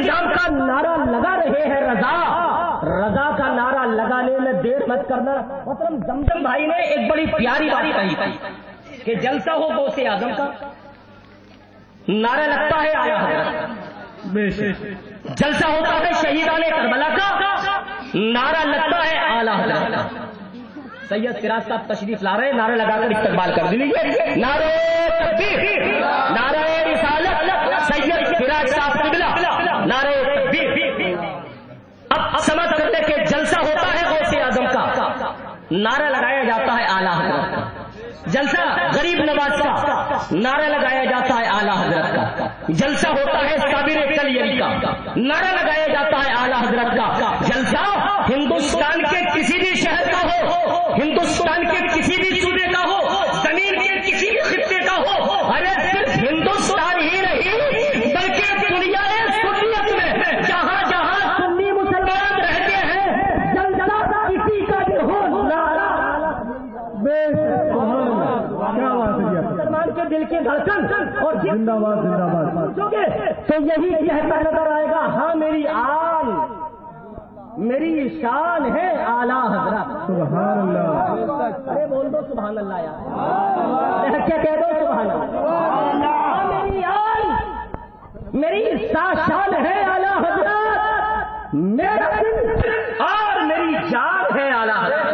नाम का नारा लगा रहे हैं रजा। रजा का नारा लगाने में देर मत करना। मतलब जमजम भाई ने एक बड़ी प्यारी बात कही थी कि जलसा हो गौसे आज़म का। नारा लगता है आला हज़रत जलसा होता है शहीदान करबला का। नारा लगता है आला हज़रत का। सैयद सिराज साहब तशरीफ़ ला रहे हैं, नारा लगाकर इस्तेमाल कर दीजिए नारे तकबीर। नारे रिसालत सैयद फिराज साहब किबला नारे तकबीर अब समझ करने के जलसा होता है गौसे आज़म का। नारा लगाया जाता है आला हज़रत का। जलसा गरीब नवाज़ का। नारा लगाया जाता है आला हज़रत का। जलसा होता है साबिर कलियरी का। नारा लगाया जाता है आला हज़रत का। जलसा हिंदुस्तान के किसी भी शहर का हो हिंदुस्तान के किसी भी सूबे का हो ज़मीन के किसी भी खिते का हो अरे सिर्फ़ हिंदुस्तान ही नहीं बल्कि दुनिया सुन्नियत में जहाँ जहाँ सुन्नी मुसलमान रहते हैं जलसा किसी का भी हो नारा क्या बात है जी आपकी? मुसलमान के दिल की धड़कन और जिंदाबाद जिंदाबाद। सोचोगे तो यही कहता नज़र आएगा हाँ मेरी आल मेरी शान है आला हज़रत। सुबहान अल्लाह अरे बोल दो सुबहान अल्लाह यार क्या कह दो सुबहान अल्लाह हाँ, मेरी आल मेरी शान है आला हज़रत। मेरा दिल और मेरी जान है आला हज़रत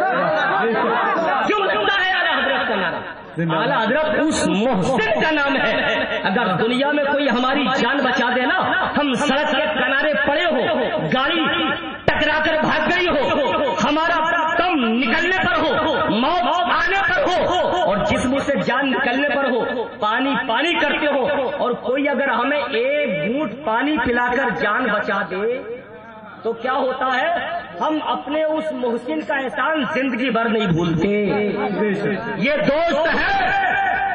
क्यों लगता है आला हज़रत का नारा आला हज़रत उस मोहसिन का नाम है। अगर दुनिया में कोई हमारी जान बचा दे ना हम सड़क के किनारे पड़े हो गाड़ी टकरा कर भाग गई हो हमारा दम निकलने पर हो मौत आने पर हो और जिस्म से जान निकलने पर हो पानी पानी करते हो और कोई अगर हमें एक बूट पानी पिलाकर जान बचा दे तो क्या होता है? हम अपने उस मोहसिन का एहसान ज़िंदगी भर नहीं भूलते। ये दोस्त है,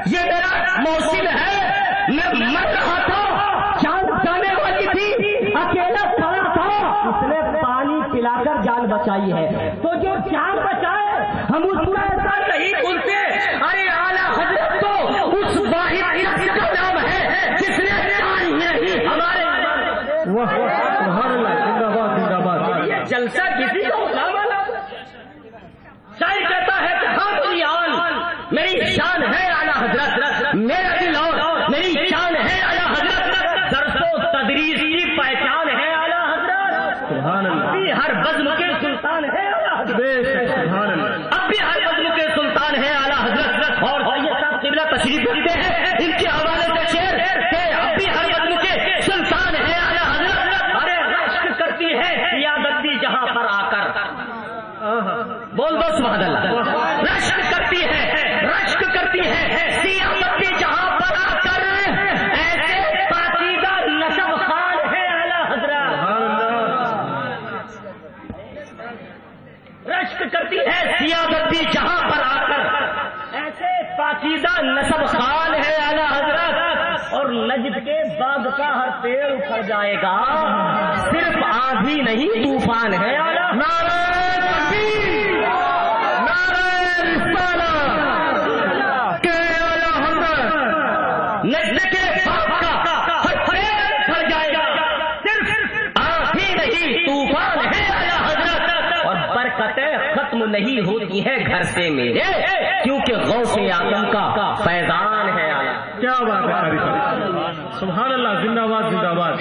ये मेरा मोहसिन है। मैं मर रहा था, जान जाने वाली थी, अकेला था। उसने पानी पिलाकर जान बचाई है। तो जो जान बचाए keep it. पाकीदा नसब खान है आला हज़रत। और नजद के बाग का हर पेड़ उखड़ जाएगा। सिर्फ़ आधी नहीं, तूफ़ान है आला। नारे तकबीर, नारे रिसालत, के आला हज़रत, नजद के बाग का हर पेड़ उखड़ जाएगा सिर्फ़ आंधी नहीं तूफ़ान है आला हज़रत और बरकतें खत्म नहीं होती है घर से मेरे क्योंकि गौ से आदम का फैजान है क्या बात है कारी सुबहान अल्लाह जिंदाबाद जिंदाबाद।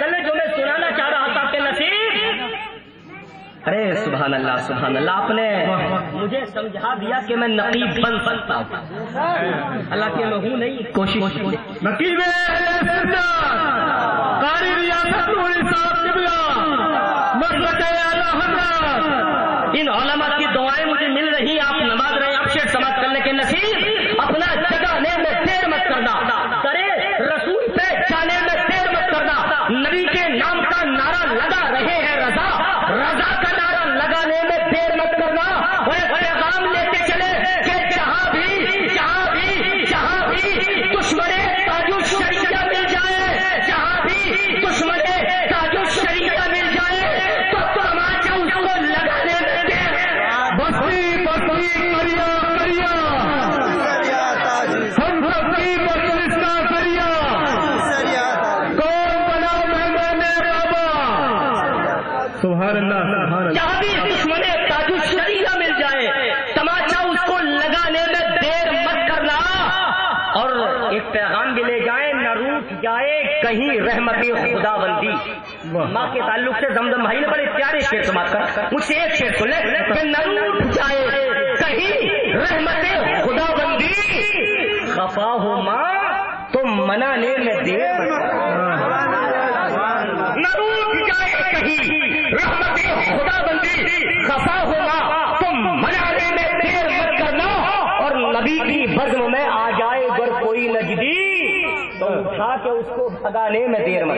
कल जो मैं सुनाना चाह रहा था कि नसीब अरे सुबहान अल्लाह सुबहान अल्लाह आपने मुझे समझा दिया कि मैं नकीब बन सकता हूँ। अल्लाह के मैं हूँ नहीं। कोशिश नकीब कारी इन ओलमा की दुआएँ मुझे मिल रही आप सुबह अल्लाह सुबह अल्लाह भी दुश्मन ताजु शरीया मिल जाए तमाचा उसको लगाने में देर मत करना। और एक पैगाम भी ले जाए न रूठ जाए कहीं रहमती खुदाबंदी। माँ के ताल्लुक से जमजम भाई ने बड़े प्यारे शेर समाप्त कर। मुझसे एक शेर सुन ले न रूठ जाए कहीं रहमती खुदाबंदी। खफा हो माँ तो मनाने में देर उसको में देर मत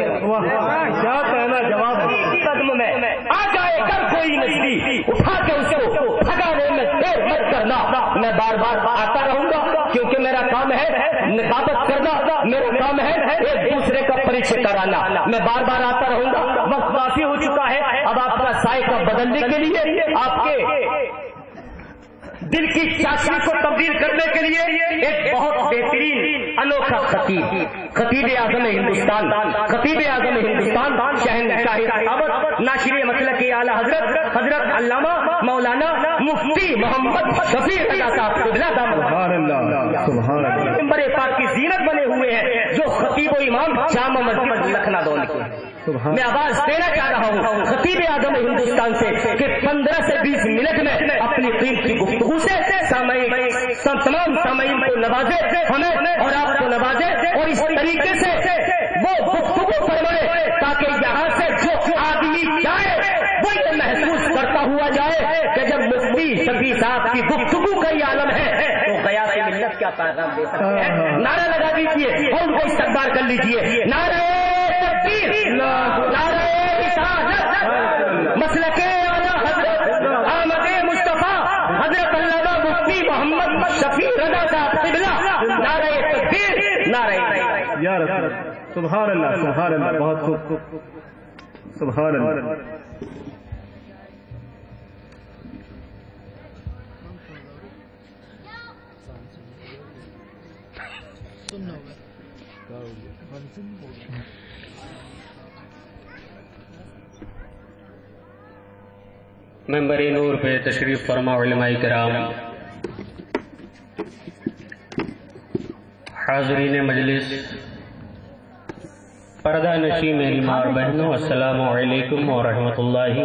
क्या कहना जवाब? कदम में। आ जाए अगर कोई नजदी उठा के उसको भगाने में देर मत करना। मैं बार बार आता रहूँगा क्योंकि मेरा काम है निकाबत करना। मेरा काम है एक दूसरे का परिचय कराना। मैं बार बार आता रहूँगा। वक्त काफ़ी हो चुका है। अब आपका सायका बदलने के लिए आपके दिल की चाशनी को तब्दील करने के लिए एक बहुत बेहतरीन अनोखा खतीब खतीब आज़म हिंदुस्तान खतीब आज़म हिंदुस्तान सखावत नाशिर मतलब के आला हज़रत हज़रत अल्लामा मौलाना मुफ्ती मोहम्मद शफी साहब अल्लाह पाक की जीनत बने हुए हैं जो खतीब इमाम जामा मस्जिद लखनऊ के। मैं आवाज़ देना चाह रहा हूँ। खतीब आज़म हिंदुस्तान से कि 15 से 20 मिनट में अपनी कीमती गुफ्तगू से सामयिक सब तमाम सामयिक को नवाजे। हमें और आपको नवाजे। और इस तरीके से वो गुफ्तगू फरमाए ताकि यहाँ से जो आदमी जाए वो ये महसूस करता हुआ जाए कि जब मुफ्ती शफी साहब की गुफ्तगू का ही आलम है तो गया मिलत क्या पैगाम दे सकते हैं? नारा लगा दीजिए और उनको इस्तेमाल कर लीजिए। नारे नारे रिसालत मसलके आला हज़रत अहमद मुस्तफ़ा हज़रत अल्लामा मुफ्ती मोहम्मद शफी रजा साहब किबला नारे तकबीर नारे या रसूल सुबह अल्लाह सुबह अल्लाह बहुत खूब। सुबह अल्लाह मेंबर नूर पे तशरीफ़ फरमा कराम। हाजरीन मजलिस पर्दा नशी मेरी मार बहनों अस्सलाम वालेकुम और रहमतुल्लाहि